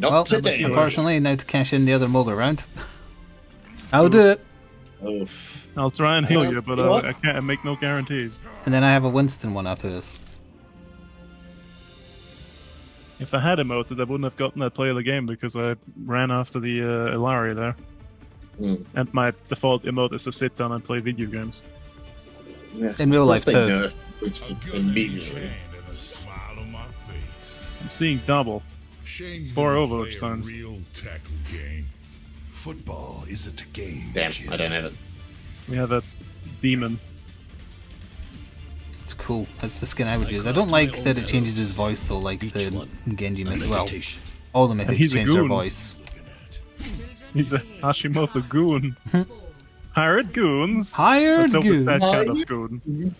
Not well, today. unfortunately, now to cash in the other mobile round. I'll do it. Oof. I'll try and heal Well, you, but you know uh. I can't make no guarantees. And then I have a Winston one after this. If I had emoted, I wouldn't have gotten that play of the game because I ran after the uh, Illari there. Hmm. And my default emote is to sit down and play video games. Yeah. In real life, Plus too. immediately. and a smile on my face. I'm seeing double. Shame Four don't Overwatch signs. real tackle game. Football isn't a game. Damn, kid. I don't have it. We have a demon. It's cool. That's the skin I would use. I don't like that it changes his voice though, like the Genji myth. Well, all the mythics he's a change their goon. voice. He's a Hashimoto goon. Hired goons. Hired Let's hope it's that kind Hired- of goon.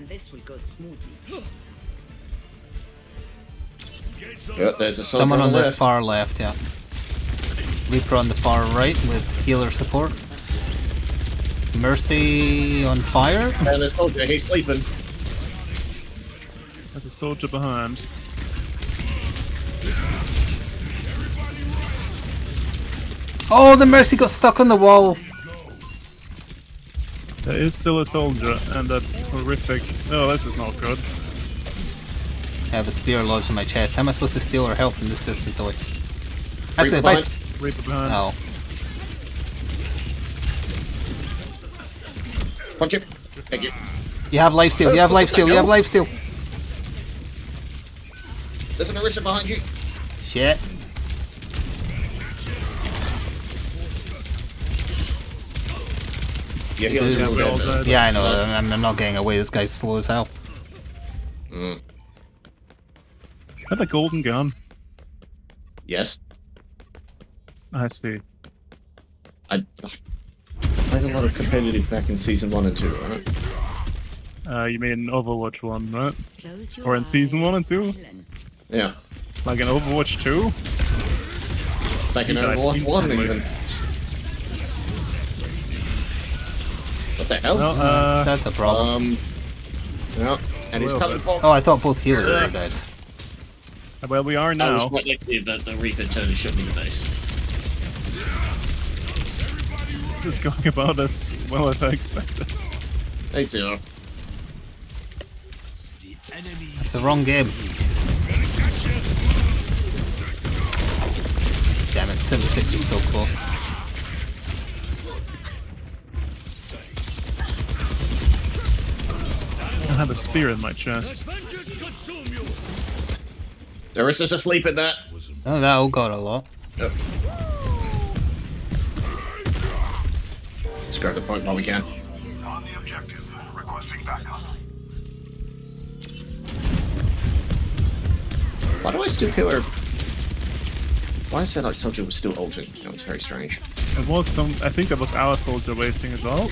And this will go smoothly. Yeah, there's a soldier Someone on the left. far left, yeah. Reaper on the far right with healer support. Mercy on fire. And there's soldier, he's sleeping. There's a soldier behind. Oh, the Mercy got stuck on the wall. Uh, there is still a soldier and a horrific. Oh, this is not good. I have a spear lodged in my chest. How am I supposed to steal her health from this distance away? Actually, if I. behind. s- Reaper behind. Oh. Punch him. Thank you. You have lifesteal, you have lifesteal, you have lifesteal. There's an Orisa behind you. Shit. Yeah, are all we're all dead. Yeah, I know. I'm, I'm not getting away. This guy's slow as hell. Mm. Is that a golden gun? Yes. I see. I, I played a lot of competitive back in season one and two, right? Uh, you mean Overwatch 1, right? Or in season one and two? Yeah. Like in Overwatch 2? Back in Overwatch one instantly. even. What the hell? Well, uh, That's a problem. um. Yeah. And he's coming but- for. Oh, I thought both healers were dead. well, we are I was now. quite likely that the Reaper totally and shot me in the face. Just going about as well as I expected. Hey, Zero. It's the wrong game. Damn it, 76 is so close. Had a spear in my chest. Orisa's asleep at that. Oh, that all got a lot. Yep. Let's grab the point while we can. On the objective. Requesting backup. Why do I still kill her? Why is that like soldier was still ulting? That was very strange. It was some. I think that was our soldier wasting as well.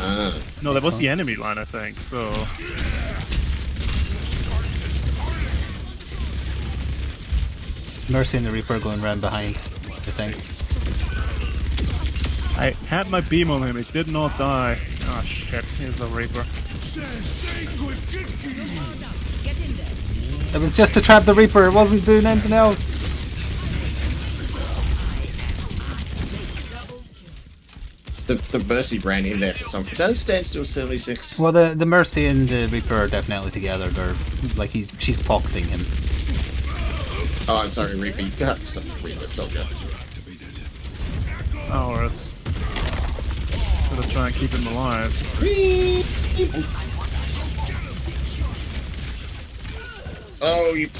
Ah. No, that was the enemy line, I think. So Mercy and the Reaper going round behind, I think. I had my beam on him. He did not die. Ah shit! Here's a reaper. It was just to trap the Reaper, it wasn't doing anything else. The the Mercy ran in there for some. Is that a standstill 76? Well, the, the Mercy and the Reaper are definitely together. They're like he's she's pocketing him. Oh, I'm sorry, Reaper. You got some Reaper soldier. Ours. Oh, gotta try and keep him alive. Oh, you.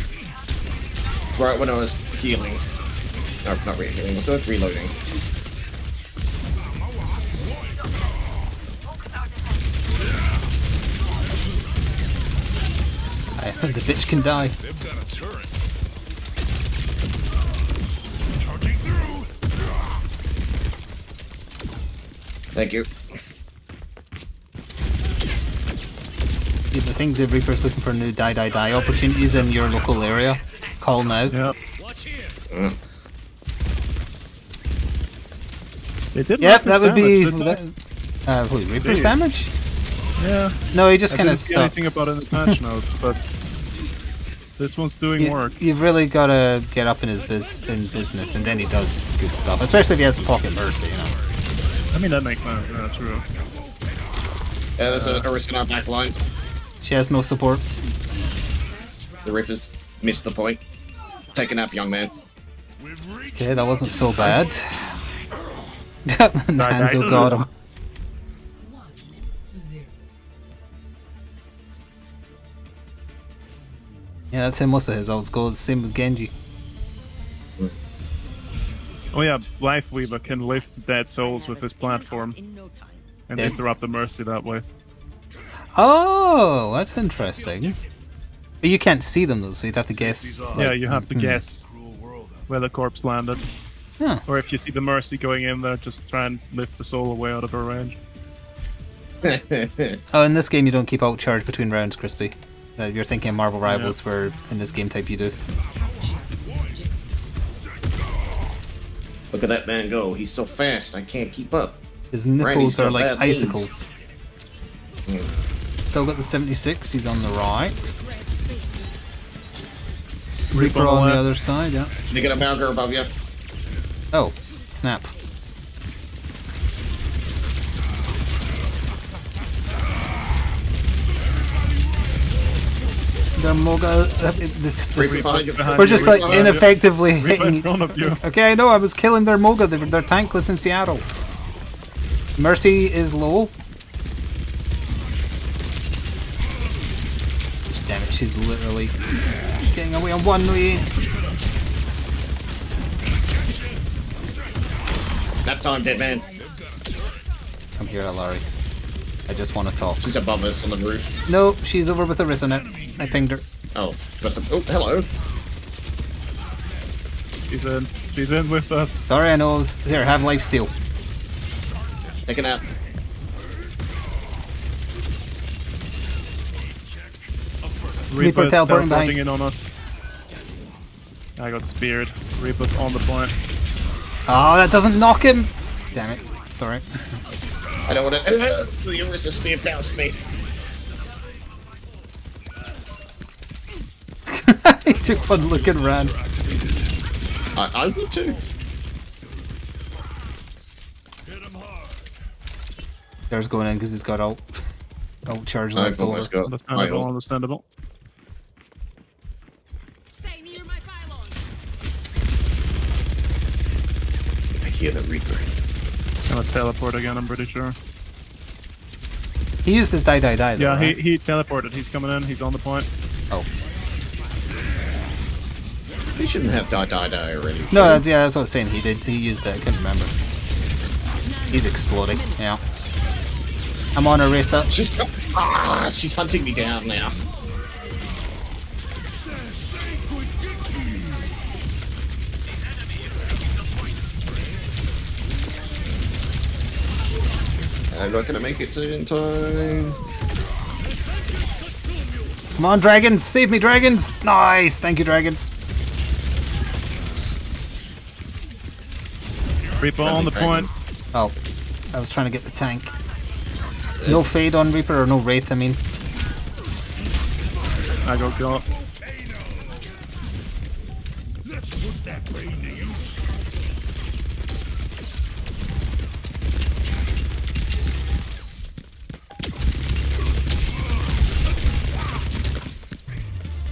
Right when I was healing. No, not really healing. I was reloading. I, the bitch can die. They've got a turret. Charging through. Thank you. I think the Reaper's looking for new die die die opportunities in your local area. Call now. Yep. Mm. Yep, that would be. damage, didn't? That, uh, wait, Reaper's Jeez. damage? Yeah, No, he just I kind didn't of see sucks. anything about it in the patch notes, but this one's doing You, work. you've really got to get up in his biz, in business, and then he does good stuff. Especially if he has the pocket mercy, you know. I mean, that makes sense. Yeah, true. Yeah, there's a risk in our back line. She has no supports. The Reapers missed the point. Take a nap, young man. Okay, that wasn't so bad. and Nice. Hanzo got him. Yeah, that's him. Most of his outs go. Same with Genji. Oh yeah, Life Weaver can lift dead souls with his platform In no time. and Yeah. interrupt the mercy that way. Oh, that's interesting. But you can't see them though, so you'd have to guess. yeah, you have to hmm. guess Cruel world where the corpse landed. Huh. Or if you see the mercy going in there, just try and lift the soul away out of her range. Oh, in this game you don't keep out charge between rounds, Crispy. Uh, you're thinking Marvel Rivals, where in this game type you do. Look at that man go. He's so fast, I can't keep up. His Randy's nipples are like icicles. Mm. Still got the 76. He's on the right. Reaper Reaper on the on the other side. Yeah. They got a Valkyrie above you. Oh, snap. The Mauga. Uh, uh, this- this- Reaper behind you. behind we're just like behind you. ineffectively hitting each front of you. Okay, I know, I was killing their Mauga. They're, they're tankless in Seattle. Mercy is low. Damn it, she's literally getting away on one way. Nap time, dead man. Come here, Illari. I just want to talk. She's above us on the roof. No, she's over with Orisa now. I pinged her. Oh, must have. Oh, hello. She's in. She's in with us. Sorry, I know. I was, here, have life steal. Take a nap. Reaper Reaper's teleporting teleporting behind. in on us. I got speared. Reaper's on the point. Oh, that doesn't knock him. Damn it. It's alright. I don't want to. The Orisa spear bounced me. he took one look and ran. I, I would too. There's going in because he's got out. Out charge I've left over. almost got. Understandable, I, understandable. Stay near my pylon. I hear the Reaper. Gonna teleport again, I'm pretty sure. He used his die die die. Though, Yeah, right? he, he teleported. He's coming in. He's on the point. Oh. He shouldn't have die die die already. No, that's, yeah, that's what I was saying. He did. He used that. I couldn't remember. He's exploding. Yeah. I'm on a race up. She's ah, she's hunting me down now. I'm not gonna make it in time. Come on, dragons! Save me, dragons! Nice! Thank you, dragons. Reaper on the point. Oh, I was trying to get the tank. No fade on Reaper or no Wraith, I mean. I got got.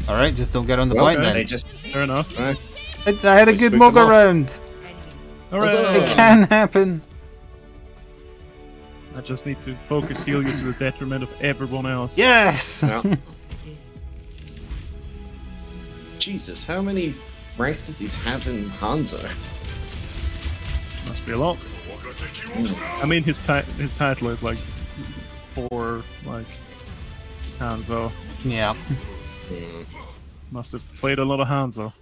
Let's put that pain to use. Alright, just don't get on the Well, point they then. just. Fair enough. It, I had a good spooked Mauga round. Alright. It can happen. I just need to focus heal you to the detriment of everyone else. Yes! yeah. Jesus, how many ranks does he have in Hanzo? Must be a lot. Hmm. I mean, his ti- his title is like four like Hanzo. yeah. Must have played a lot of Hanzo.